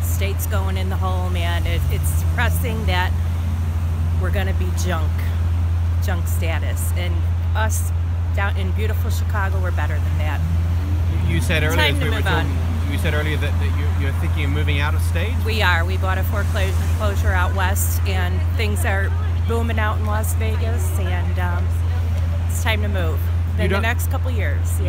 the state's going in the hole, man. it, it's depressing that we're going to be junk, junk status. And us down in beautiful Chicago, we're better than that. You said earlier, Time to we were talking, on. you said earlier that, that you're thinking of moving out of state. We are. We bought a foreclosure out west, and things are booming out in Las Vegas, and um, it's time to move. In the next couple years.